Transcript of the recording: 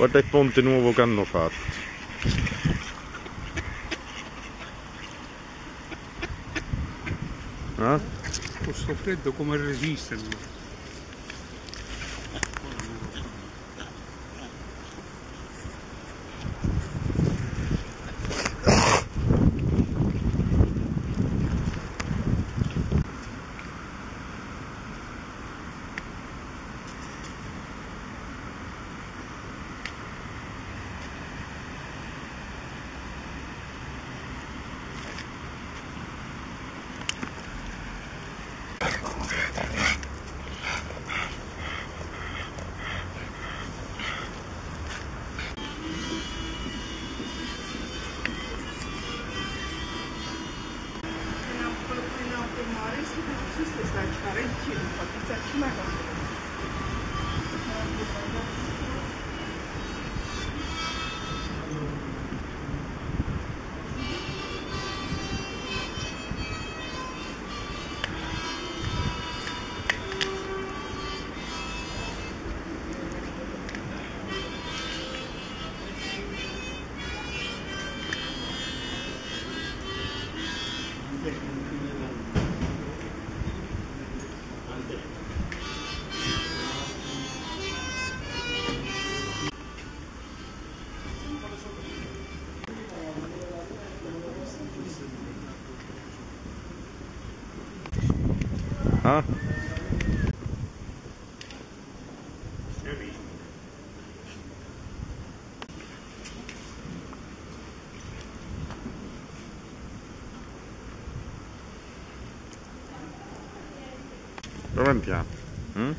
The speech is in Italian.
Guarda il ponte nuovo che hanno fatto. Eh? Questo freddo come resiste? 겉에서 심하고 Thank you. Ah? Dove andiamo? Mm?